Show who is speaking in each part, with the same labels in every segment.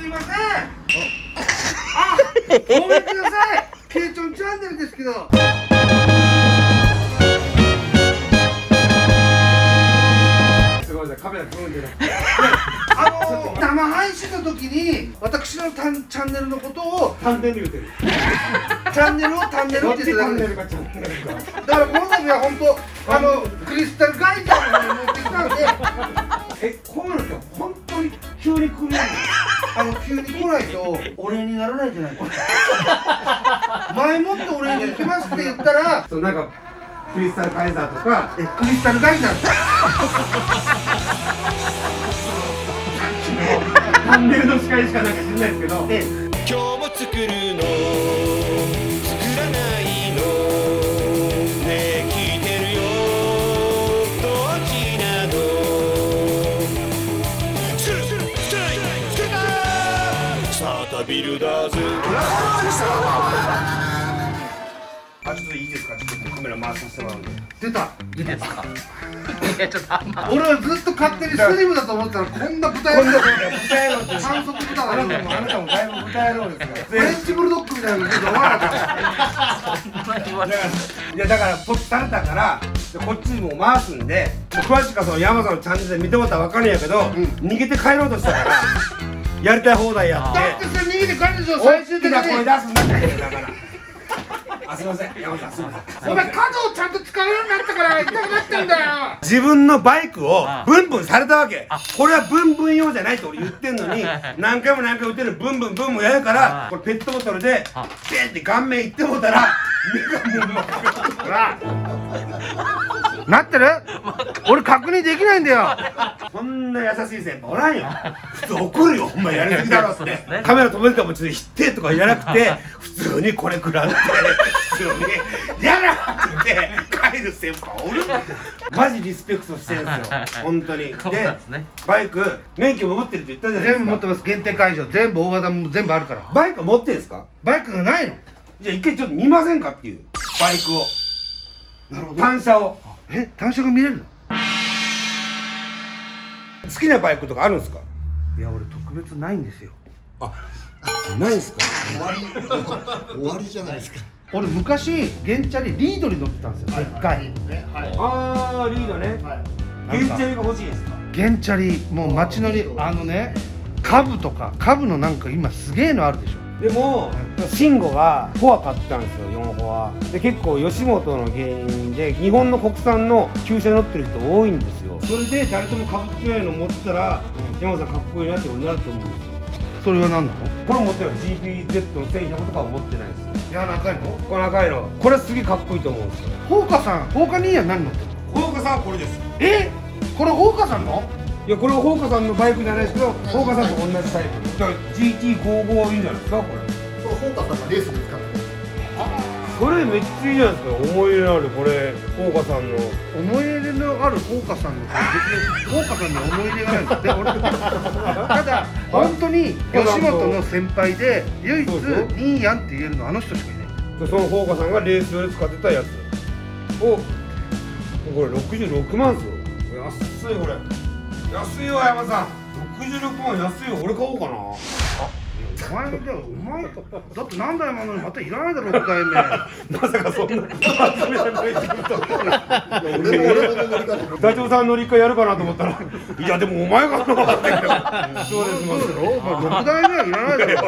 Speaker 1: すいません。あごめんください。ケイチョンチャンネルですけど。
Speaker 2: すごいねカメラ組んでる。
Speaker 1: あのー、生配信の時に私のタンチャンネルのことを。
Speaker 2: タンネル言うてる
Speaker 1: チャンネルをタンネル
Speaker 2: っ
Speaker 1: て言ってただけです
Speaker 2: か
Speaker 1: だからこの度は本当あのクリスタルガイザーの持ってきたんで。
Speaker 2: えこういうのって本当に急に来る
Speaker 1: あの急に来ないとお礼にならないんじゃないか。前もってお礼に行きますって言ったら
Speaker 2: そうなんかクリスタルカイザーとか
Speaker 1: えクリスタルガイザー。
Speaker 2: タンネルの司会しかなんか知んないですけど。
Speaker 1: え。
Speaker 3: 今日も作るの
Speaker 2: カメラ回させてもらう
Speaker 1: 出た。
Speaker 4: いいですか？いやちょっとあんま。
Speaker 1: 俺はずっと勝手にスリムだと思ったらこんな舞台の
Speaker 2: こんな豚野郎。って
Speaker 1: 反則豚
Speaker 2: あ
Speaker 1: だ
Speaker 2: なたもあなたもだいぶ豚野郎ですから
Speaker 1: フレンチブルドッグみたいなのちょっと思わなかった
Speaker 2: だからいやだからポチされたからでこっちにも回すんで詳しくはその山さんのチャンネルで見てもらったら分かるんやけど、逃げて帰ろうとしたからやりたい放題やって。
Speaker 1: だってそれ逃げて帰るでしょ最終的
Speaker 2: 大きな声
Speaker 1: に
Speaker 2: 出すんだってだからあすいません。山さんすいません。
Speaker 1: お前角をちゃんと使うようになったから痛くなってんだよ。
Speaker 2: 自分のバイクを
Speaker 4: あ。
Speaker 2: ブンブンされたわけ。これはブンブン用じゃないって俺言ってんのに。何回も何回も言ってるブンブンブンブンやるから
Speaker 4: あ。
Speaker 2: これペットボトルで
Speaker 4: あ。
Speaker 2: ベンって顔面いってもうたら目がもう真っ赤
Speaker 1: ほらなってる？俺確認できないんだよ。
Speaker 2: そんな優しい先輩おらんよ。普通怒るよ。お前やりすぎだろって。
Speaker 4: ね。
Speaker 2: カメラ止めるかもちょっと否定とか言わなくて普通にこれ食らって普通に「やら!」って言って帰る先輩おるマジリスペクトしてるんですよ。本当に。
Speaker 4: ですね。
Speaker 2: バイク免許も持ってるって言ったじゃないですか。
Speaker 1: 全部持ってます。限定会場。全部大型も全部あるから。
Speaker 2: バイク持ってるんですか？
Speaker 1: バイクがないの。
Speaker 2: じゃあ一回ちょっと見ませんかっていう。バイクを。
Speaker 1: なるほ
Speaker 2: 単車を
Speaker 1: え単車が見れるの？
Speaker 2: 好きなバイクとかあるんですか？
Speaker 1: いや俺特別ないんですよ。
Speaker 2: あないですか？
Speaker 5: 終わり。終わりじゃないですか。
Speaker 1: 俺昔原チャリリードに乗ってたんですよでっかい。
Speaker 5: ねはい。
Speaker 2: ああリードね。
Speaker 5: はい。
Speaker 2: 原チャリが欲しいですか？
Speaker 1: 原チャリもう街乗りあのね株とか株のなんか今すげえのあるでしょ
Speaker 2: でも慎吾がフォア買ってたんですよ4フォアで結構吉本の芸人で日本の国産の旧車乗ってる人多いんですよ。それで誰ともかぶってないの持ってたら、山本さんかっこいいなってなると思うんですよ。
Speaker 1: それは何なの？
Speaker 2: これ持ってる GPZ の1100とかは持ってないです。
Speaker 1: いや赤いの？
Speaker 2: この赤いの。これすげえかっこいいと思うんですよ。
Speaker 1: 放火さん放火兄やん何乗ってるの？
Speaker 2: 福岡さんはこれです。
Speaker 1: え？これ放火さんの？
Speaker 2: いやこれは福岡さんのバイクじゃないですけど福岡さんと同じタイプ。だから GT55 はいいんじゃないですかこれ。
Speaker 5: これ本田さんがレースで使って
Speaker 2: それめっちゃいいじゃないですか思い入れのあるこれ福岡さんの
Speaker 1: 思い入れのある放火さんの別に放火さんに思い入れがないんですで俺ただ本当に吉本の先輩で唯一いいやんって言えるのあの人しかいない。
Speaker 2: でその福岡さんがレース用で使ってたやつをこれ66万っすよ。安いこれ安いよ山さん。66万安いよ。俺買おうかな。
Speaker 1: お前だよお前だって何台もあるのにまたいらないだろ6台目
Speaker 2: まさかそんな集めたのに
Speaker 5: 俺も俺も乗り方
Speaker 2: ダチョウさん乗り換えやるかなと思ったら。いやでもお前がなってそうです
Speaker 1: そうだろお前6台目はいらないだろ。
Speaker 2: いや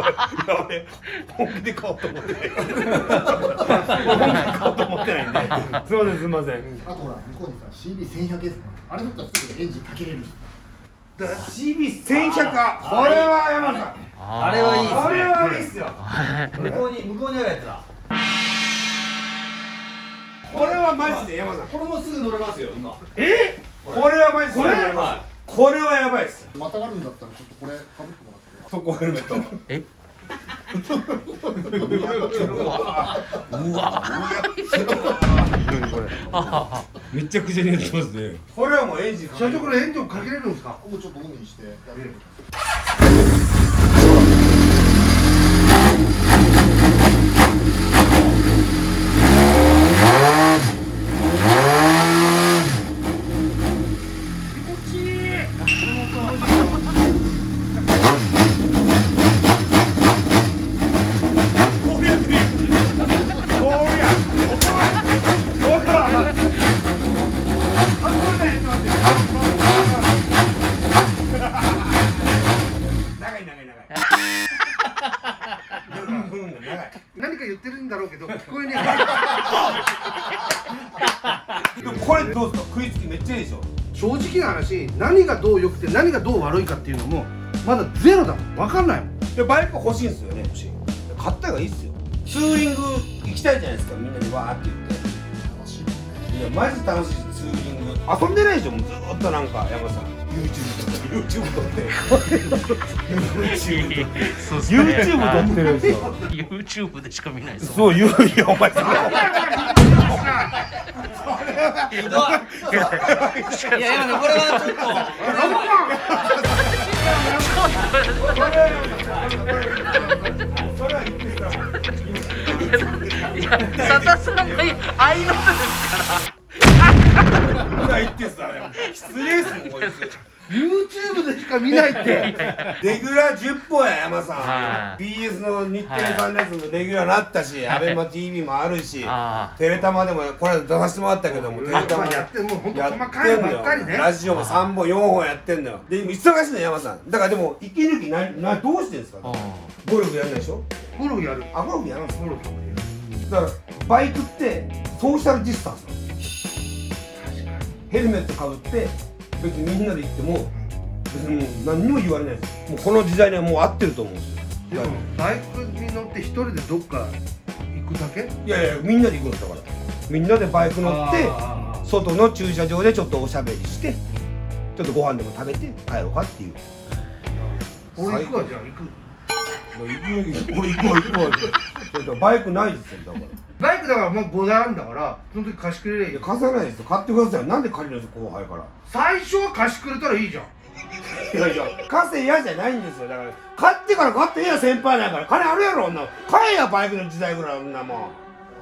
Speaker 2: 俺本気で買おうと思ってない本気で買おうと思ってないんでそうですすいません
Speaker 5: あとほら向こうにさ CB1100 です。かあれだったらすぐエンジンかけれる
Speaker 2: CB1100 かこれは山さん。
Speaker 4: あれはいい
Speaker 2: これはいいっすよ。
Speaker 6: 向こうに向こうにあるやつだ。
Speaker 2: これはマジで山さん。
Speaker 6: これもすぐ乗れますよ今。
Speaker 2: え？これはマジで。
Speaker 1: これ
Speaker 2: はこれはやばいっす。
Speaker 5: またがるんだったらちょっとこれかぶってもらって。
Speaker 2: そこヘルメット。
Speaker 4: え？
Speaker 2: めちゃくちゃ似合ってますね。これはもうエンジン
Speaker 1: 社長これエンジンかけれるんですか？
Speaker 5: ここちょっとオンにしてやれる
Speaker 1: 気持ちいい
Speaker 2: 長い長い長いブンブンが長い
Speaker 1: 何か言ってるんだろうけど 聞こえね
Speaker 2: でもこれどうですか？食いつきめっちゃいいでしょ？
Speaker 1: え正直な話何がどう良くて何がどう悪いかっていうのもまだゼロだもん。分かんないもん。
Speaker 2: でバイク欲しいんですよね。欲しい。買った方がいいっすよ。ツーリング行きたいじゃないですかみんなにわーって言って。
Speaker 5: 楽しいね。
Speaker 2: いやマジ楽しいツーリング。遊んでないでしょもうずーっとなんか山さん YouTube 撮って YouTube 撮って YouTube 撮ってるんですよ
Speaker 4: YouTube でしか見ない
Speaker 2: そう言ういやお前それ
Speaker 6: ひどいいやいやこれはちょっと
Speaker 2: それは言ってさ
Speaker 4: いや佐田さんが愛の手です
Speaker 2: それは言ってさ失礼っすもんこいつ。
Speaker 1: YouTube でしか見ないって。
Speaker 2: レギュラー10本や山さん、
Speaker 4: はい。
Speaker 2: BS の日テレさんのやつもレギュラーになったし、アベマ t v もあるし
Speaker 4: あ
Speaker 2: テレタマでもこれ出させてもらったけどもテレタマ
Speaker 1: まあやってもうほんと細かいのばっかりね。
Speaker 2: ラジオも3本4本やってんのよ。で忙しいのよ山さん。だからでも息抜きななどうしてんですか？
Speaker 4: あ
Speaker 2: ゴルフやんないでしょ？
Speaker 1: ゴルフやる。
Speaker 2: あゴルフやるんですか？
Speaker 1: ゴルフ
Speaker 2: だからバイクってソーシャルディスタンスなんですよヘルメットかぶって別にみんなで行っても別にもう何にも言われないです。もうこの時代にはもう合ってると思うんですよ。
Speaker 1: でもバイクに乗って一人でどっか行くだけ？
Speaker 2: いやいやみんなで行くんですだから。みんなでバイク乗って外の駐車場でちょっとおしゃべりしてちょっとご飯でも食べて帰ろうかっていう。
Speaker 1: 俺行くわじゃあ行く。
Speaker 2: 俺行くわ行くわバイクないですよだから
Speaker 1: バイクだからもう5台あるんだからその時貸しくれりゃいい。よ
Speaker 2: いや貸さないですよ。買ってください。なんで借りるんですか後輩から。
Speaker 1: 最初は貸しくれたらいいじゃん。
Speaker 2: いやいや貸せ嫌じゃないんですよ。だから買ってから買ってええや先輩なんから金あるやろ女。買えやバイクの時代ぐらい女も。ん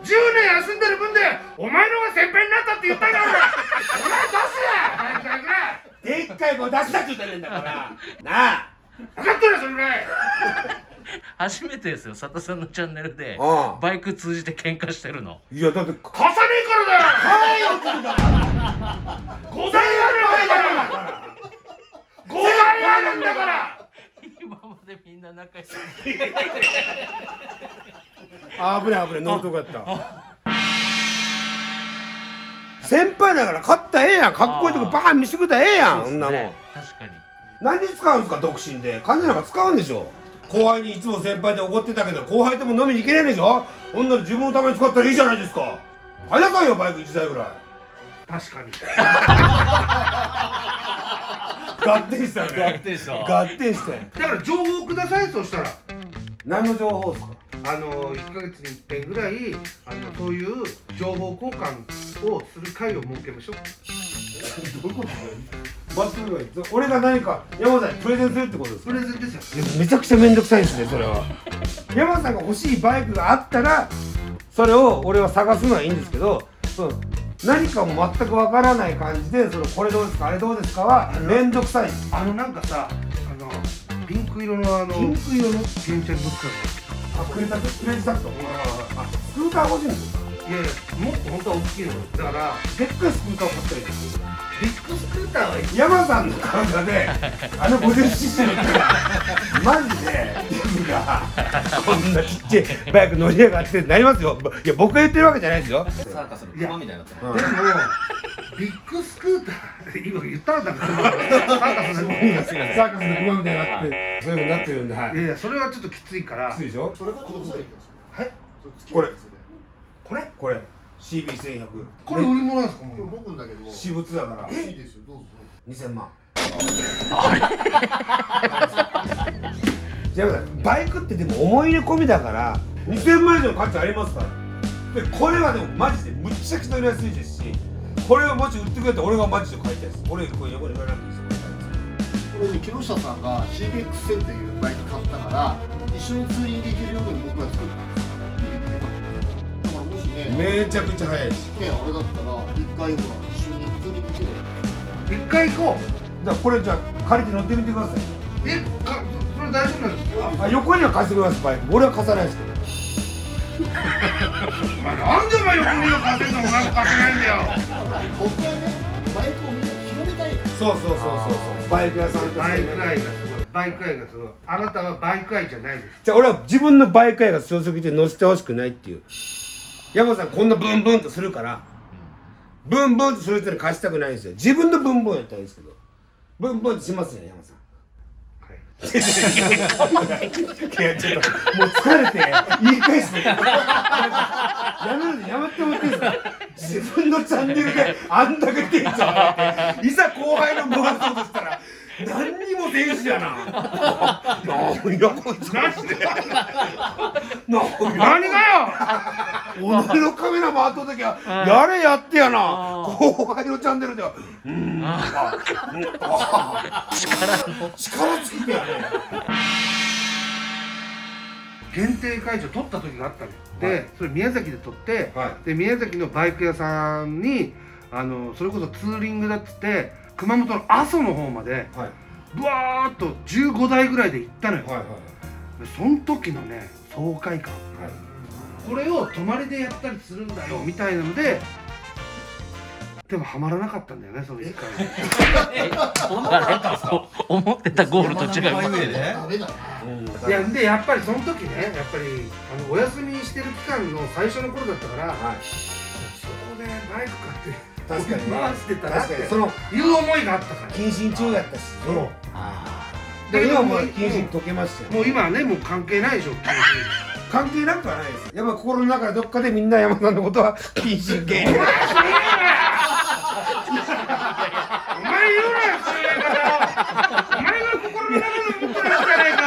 Speaker 1: 10年休んでる分でお前の方が先輩になったって言ったんだ俺お前出すや。バイクぐらい
Speaker 2: でっかい声出したって言ってるんだから。なあ。
Speaker 1: 分かってるよそれぐらい
Speaker 4: 初めてですよ佐田さんのチャンネルで。
Speaker 2: ああ。
Speaker 4: バイク通じて喧嘩してるの。
Speaker 2: いやだって
Speaker 1: 貸さねえからだよ
Speaker 2: 買えよって言うんだから
Speaker 1: 5台あるんだから。5台あるんだから。
Speaker 4: 今までみんな仲良し。
Speaker 2: あ危ない危ない乗るとこやった。先輩だから買ったらええやん。かっこいいとこバーン見せてくれたらええやんそんなもん
Speaker 4: ね確かに。
Speaker 2: 何に使うんですか独身で。金なんか使うんでしょ後輩にいつも先輩で怒ってたけど後輩とも飲みに行けねえでしょ？ほんなら自分のために使ったらいいじゃないですか。買いなさいよバイク1台ぐらい。
Speaker 1: 確かに。
Speaker 2: 合点したよね。
Speaker 6: 合点した。
Speaker 2: 合点したよ。
Speaker 1: だから情報くださいそしたら。
Speaker 2: 何の情報ですか？
Speaker 1: あの1ヶ月に一遍ぐらいあのそういう情報交換をする会を設けましょう。
Speaker 2: どういうことバックがいい俺が何か山さんにプレゼンするってことですか？
Speaker 1: プレゼンですよ。
Speaker 2: めちゃくちゃ面倒くさいですねそれは。山さんが欲しいバイクがあったらそれを俺は探すのはいいんですけどその何かも全くわからない感じでそのこれどうですか？あれどうですか？は面倒くさい。
Speaker 1: あのなんかさあのピンク色のあの
Speaker 2: ピンク色の
Speaker 1: 電車に乗って
Speaker 2: あクレジャクレジャクトあスクーター欲しいんですか？
Speaker 1: いやいやもっと本当は大きいの。よだから
Speaker 2: でっかいスクーターを買ったらいいです
Speaker 1: ビッグスクーターはい。い
Speaker 2: 山さんの体であの 50cc の人がマジで自分がこんなちっちゃいバイク乗り上がってなりますよ。いや僕が言ってるわけじゃないですよ。
Speaker 6: サーカスの熊みたいになってる
Speaker 2: うん。
Speaker 1: でもビッグスクーター今言ったんだけどサーカスのい
Speaker 2: サーカスの熊みたいになってそういうふうになってるんではい。
Speaker 1: やいやそれはちょっときついから。
Speaker 2: きついでしょ？
Speaker 5: それが子供時代
Speaker 1: はい。
Speaker 2: これ。
Speaker 1: これ？
Speaker 2: これ CB1100
Speaker 1: これ売り物なんですか？
Speaker 5: 僕んだけど。
Speaker 2: 私物だから。
Speaker 5: いいですよどうぞ。
Speaker 2: 2000万。じゃあバイクってでも思い入れ込みだから2000万以上の価値ありますから。でこれはでもマジでむっちゃくちゃ乗りやすいですしこれをもし売ってくれたら俺がマジで買いたいです。俺これ横に言わなくていいです
Speaker 5: これね木下さんが CBX1000 というバイク買ったから一緒にツーリング行けるように僕が作ったんです
Speaker 2: めちゃくちゃ速いし。
Speaker 5: ねあれだったら一回ほら一緒にツーリング行ける
Speaker 1: 一回行こ
Speaker 2: じゃあこれじゃあ借りて乗ってみてください。う
Speaker 1: えかそれ大丈夫なんですか？
Speaker 2: あ横には貸してくれますバイク俺は貸さないですけど。
Speaker 1: お前なんでお前横には貸せんの？もなんか貸せないんだよ。
Speaker 5: 僕はねバイクをみんな広めたい。
Speaker 2: そうそうそうそうそう。バイク屋さんと
Speaker 1: バイク愛がすごい。バイク愛がそのあなたはバイク愛じゃないです。
Speaker 2: じゃあ俺は自分のバイク愛が強すぎて乗せてほしくないっていう山さんこんなブンブンとするからブンブンとする人に貸したくないんですよ。自分のブンブンやったらいいですけど。ブンブンとしますよね山さん。い。やちょっともう疲れて言い返すのやめるのやめてもらっていいですか？自分のチャンネルであんだけテンションいざ後輩の回そうとしたら何にも天使やな何やこいつマジで？何
Speaker 1: 何が？よ
Speaker 2: 己のカメラ回っとる時はやれやってやな。後輩のチャンネルではうん。あうん。あ力つきてやね
Speaker 1: 限定会場取った時があったの。よでそれ宮崎で取って、
Speaker 2: は
Speaker 1: で宮崎のバイク屋さんにあのそれこそツーリングだっつって熊本の阿蘇の方まで
Speaker 2: はい。
Speaker 1: ブワーっと15台ぐらいで行ったのよ、
Speaker 2: はいはい
Speaker 1: でその時のね爽快感。
Speaker 2: はい
Speaker 1: これを泊まりでやったりするんだよ。みたいなのででもハマらなかったんだよねその一回。
Speaker 4: お 思ってたゴールと違います
Speaker 5: ダメだな。い
Speaker 1: やでやっぱりその時ねやっぱりあのお休みしてる期間の最初の頃だったから、
Speaker 2: はい。
Speaker 1: そこでバイク買って
Speaker 2: 確かに。ね
Speaker 1: 回してたらって
Speaker 2: その
Speaker 1: いう思いがあったから。
Speaker 2: 謹慎中やったし
Speaker 1: そう
Speaker 2: ねああで今もう謹慎解けましたよ
Speaker 1: もう今はねもう関係ないでしょ
Speaker 2: 関係なくはないです。やっぱ心の中でどっかでみんな山さんのことは謹慎芸人
Speaker 1: お前言うなよそういう言い方をお前が心の中で思ってるんじゃねえか。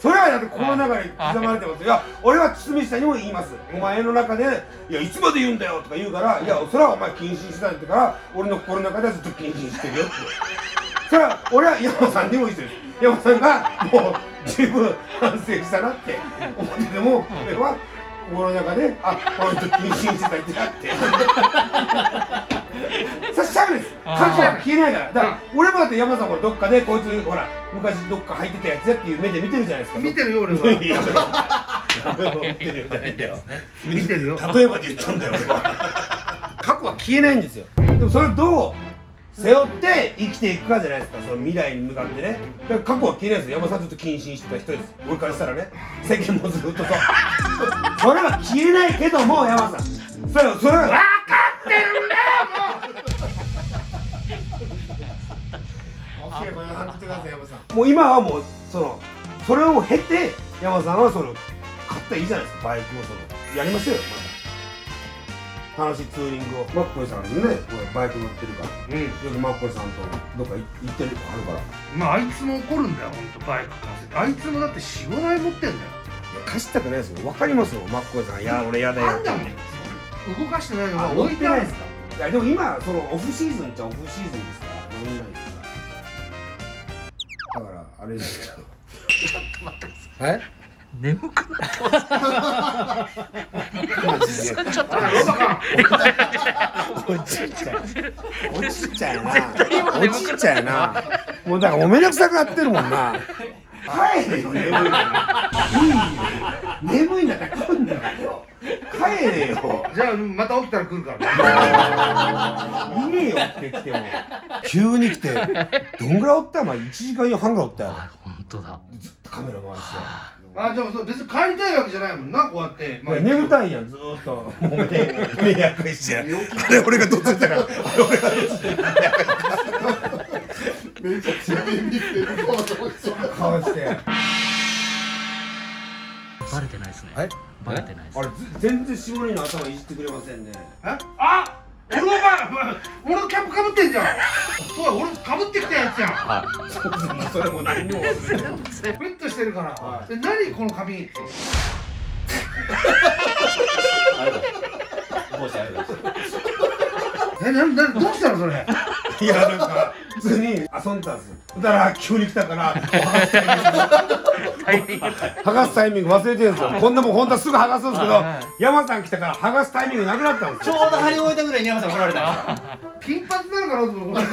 Speaker 2: それはだって心の中に刻まれてます。いや俺は堤下にも言います。お前の中で「いやいつまで言うんだよ」とか言うから「いやそれはお前謹慎してたんだから俺の心の中ではずっと謹慎してるよ」って。それは俺は山さんにも言ってる。山さんがもう十分反省したなって。思ってても俺は心の中で「あこの人謹慎してたんだ」って。それしゃべです。関係なく消えないから。だから俺もだって山さんもどっかでこいつほら昔どっか入ってたやつやっていう目で見てるじゃないですか。
Speaker 1: 見てるよ俺
Speaker 2: い
Speaker 1: は。
Speaker 2: 見てるよ。
Speaker 1: 見てるよ。
Speaker 2: 例えばで言ったんだよ俺は。過去は消えないんですよ。でもそれをどう背負って生きていくかじゃないですかその未来に向かってね。だから過去は消えないですよ。山さんずっと謹慎してた人です。俺からしたらね。世間もずっとそう。それは消えないけども山さん。それはそれは分かってるんだよもう。もう今はもうそのそれを経て山さんはそれを買ったらいいじゃないですか。バイクをそのやりましょうよ。また楽しいツーリングを。マッコイさんにねバイク乗ってるから。
Speaker 1: うん。
Speaker 2: よくマッコイさんとどっか行ってるとこあるから。
Speaker 1: まああいつも怒るんだよ本当バイク貸せて。あいつもだって45台持ってんだよ。
Speaker 2: 貸したくないですよ。わかりますよマッコイさん。いや俺やだよ。
Speaker 1: なんだもん動かしてないの
Speaker 2: あ
Speaker 1: が
Speaker 2: 置いてないですか？いやでも今そのオフシーズンっちゃオフシーズンですから飲みないですから。だからあれですけどはい
Speaker 4: 眠くなってます
Speaker 1: あロバか
Speaker 2: 落ちちゃう落ちちゃうな落ちちゃうなもうだからおめんどくさくなってるもんな帰れよ眠いいいよ眠いんだったら来んだよ帰れよ
Speaker 1: じゃあまた起きたら来るから
Speaker 2: いねえよって来ても急に来てどんぐらいおったお前1時間半ぐらいおったよ
Speaker 4: 本当だ
Speaker 2: ずっとカメラ回して
Speaker 1: あでもそう別に帰りたいわけじゃないもんなこうやって、
Speaker 2: いや眠たいやんずーっと。もう目迷惑してあれ俺がどついたから。あれ俺がどついたから。
Speaker 5: めちゃくちゃ便利ってる。顔して
Speaker 4: バレてないですね。
Speaker 2: え？
Speaker 4: バレてないです。
Speaker 2: あれず全然絞りの頭いじってくれませんね。
Speaker 1: え？あ俺の前俺のキャップかぶってんじゃん。そうだ俺かぶってきたやつやん。
Speaker 2: それも何にも
Speaker 1: フィットしてるから、で何この髪えななどうしたのそれ？
Speaker 2: いやなんか普通に遊んでたんですよだから急に来たから剥がすタイミング忘れてるんですよ。こんなもん本当はすぐ剥がすんですけど山さん来たから剥がすタイミングなくなったんですよ。
Speaker 6: ちょうど張り終えたぐらいに山さん来られた。
Speaker 1: 金髪なのかなと思って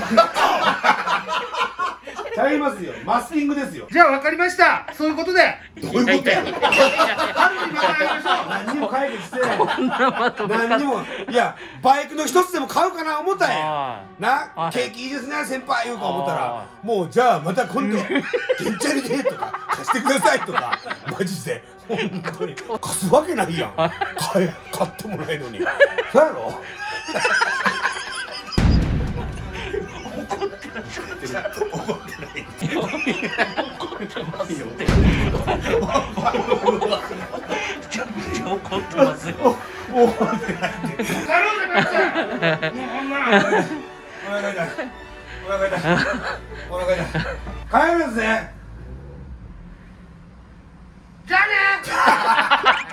Speaker 2: ちゃいますよ。マスキングですよ。
Speaker 1: じゃあ分かりました。そういうことで。
Speaker 2: どういうことや？
Speaker 1: 春にまた会いましょう。
Speaker 2: 何にもも解決してない。
Speaker 4: こんなまとめ
Speaker 2: 何にも。いやバイクの一つでも買うかな思ったんや。
Speaker 4: は
Speaker 2: な
Speaker 4: はい
Speaker 2: 景気いいですね先輩言うか思ったら
Speaker 4: は
Speaker 2: もうじゃあまた今度「げんちゃりで」とか「貸してください」とか。マジで。本当に。貸すわけないやん。買え買ってもないのに。そうやろ？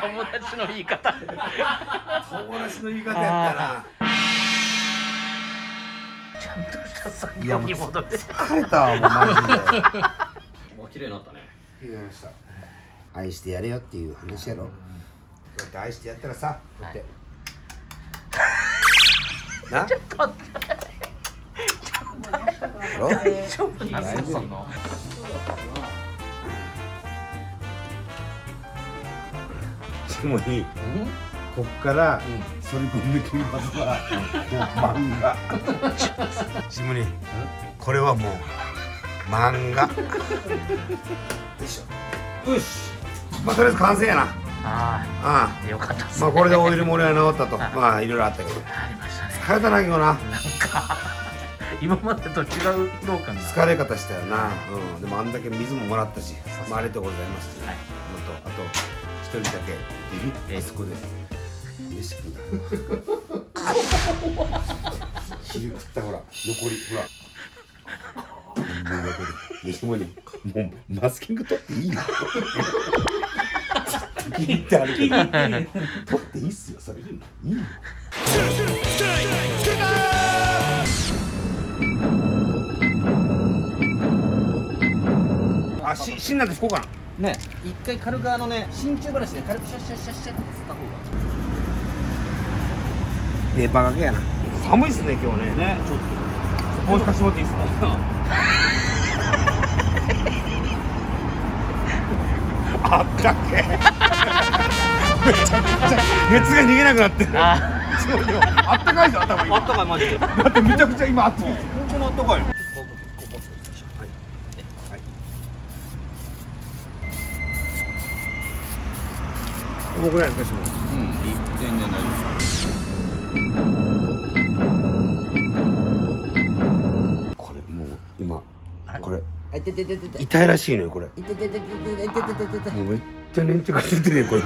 Speaker 4: 友達の言い方。
Speaker 2: 友達の言い方やったな
Speaker 4: ちゃんとした作業に戻って
Speaker 2: 疲れたわもうマジで。
Speaker 6: もう綺麗になったね。
Speaker 2: 言いました。愛してやれよっていう話やろ。こうやって愛してやったらさこうやって、な？ちょっと。待って
Speaker 4: 大丈夫なんですかその？
Speaker 2: しもにこっから反り込んできますわ。漫画。しもにこれはもう漫画。よいしょ。よし。まあとりあえず完成やな。
Speaker 4: あ
Speaker 2: あ
Speaker 4: あ。よかった。です
Speaker 2: あまあこれでオイル漏れは治ったと。まあいろいろあったけど。
Speaker 4: ありましたね。
Speaker 2: 疲れたな今日な。
Speaker 4: なんか 今までと違う疲労感が。
Speaker 2: 疲れ方したよな、うん、でもあんだけ水ももらったし、まあ、ありがとうございます、
Speaker 4: はい。
Speaker 2: あとあと一人だけいいあそこで飯食う昼食ったほら残りほらもう残り吉森もうマスキング取っていいの気に入ってあるけど取っていいっすよそれいいのあし死んだんでこうかな。
Speaker 6: ね。一回軽くあのね真鍮ブラシで軽くシャッシャッシャッシャッって吸った方が。
Speaker 2: ペーパーがけやな。寒いっすね今日ね。ねちょっと。帽子貸してもらっていいっすか？あったっけ？めちゃくちゃ熱が逃げなくなってる。
Speaker 4: あ
Speaker 2: あったかいぞ頭今。
Speaker 6: あったかいマジで。
Speaker 2: だってめちゃくちゃ今熱い。
Speaker 6: 本当にあったかい
Speaker 2: 僕らやったしも
Speaker 6: うん全然大丈
Speaker 2: 痛いらしいのよこれ。もうめっちゃ粘着てるよこれ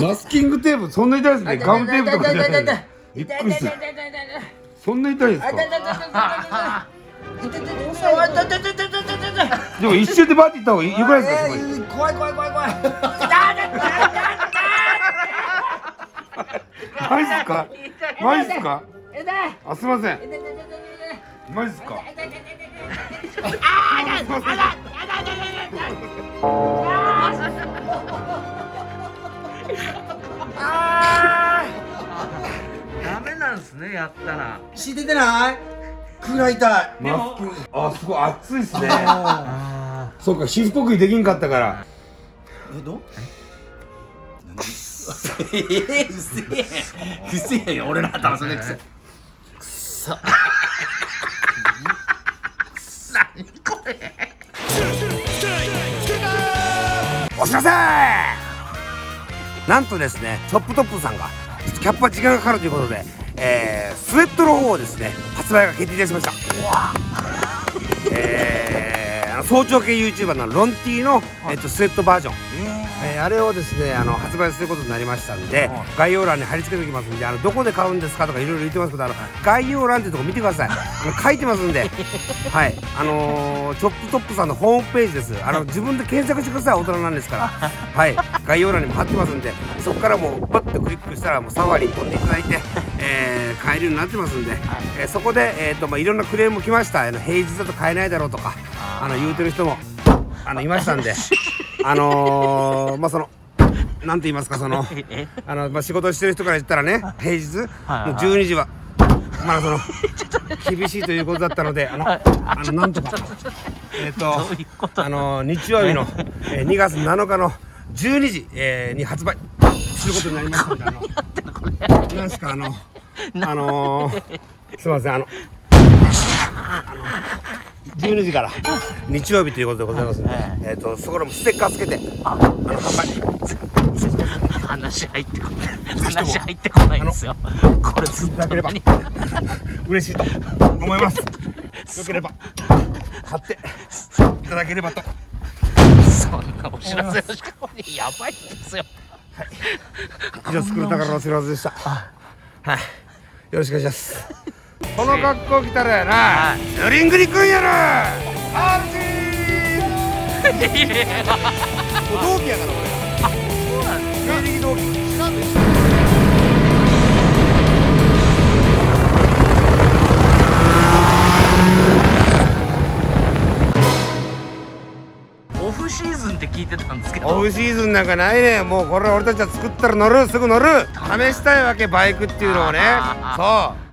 Speaker 2: マスキングテープそんな痛いですねガムテープとかじゃないびっくりするそんな痛いですかでも一瞬でバーていった方がよくないですか
Speaker 6: 怖い怖い怖い怖い
Speaker 2: マジっすかマジっすかあすいませんマジっすか？
Speaker 4: ダメなんすねやったら
Speaker 6: 血出てないくらい痛い
Speaker 2: マスキングあすごい熱いっすねそうか皮膚呼吸できんかったから
Speaker 6: えどえー、うせえうせえよ俺の頭それくせくそ
Speaker 2: 知らせなんとですねチョップトップさんがキャップは時間がかかるということで、えー、スウェットの方をですね発売が決定いたしました、早朝系 YouTuber のロンティの、えっと、スウェットバージョン、えー。あれをですねあの発売することになりましたんで概要欄に貼り付けておきますんであのどこで買うんですかとかいろいろ言ってますけどあの概要欄ってとこ見てください。書いてますんで。はい。あのー、チョップトップさんのホームページです。あの自分で検索してください大人なんですから。はい。概要欄にも貼ってますんでそこからもうパッとクリックしたらもうサファリに飛んでいただいて、えー、買えるようになってますんで、えーそこで、えーとまあ、いろんなクレーム来ました。あの平日だと買えないだろうとかあの言うてる人もあのいましたんで。あのー、まあそのなんて言いますかその あの、まあ、仕事してる人から言ったらね平日もう12時はまあその 厳しいということだったのであのあのなんとかえっ、とあの日曜日の、えー2月7日の12時、えーに発売することになりましたんであのなんすかあのあのー、すいませんあのあの12時から。日曜日ということでございますので、えっ、とそこでもステッカーつけて。あ
Speaker 4: 話入ってこない話入ってこないんですよ。これずっと。
Speaker 2: だければ
Speaker 4: 何
Speaker 2: 嬉しいと思います。よければ買って。いただければと。
Speaker 4: そんなお知らせの仕方にやばいですよ。
Speaker 2: 以上スクール宝のお知らせでした。はい。よろしくお願いしますこの格好着たらやな。スリングに来んやろアーチー同期やから俺。あそうなんですか芸歴同期。
Speaker 4: オフシーズンって聞いてたんですけど。
Speaker 2: オフシーズンなんかないね。もうこれ俺たちは作ったら乗る。すぐ乗る。試したいわけバイクっていうのをね。そう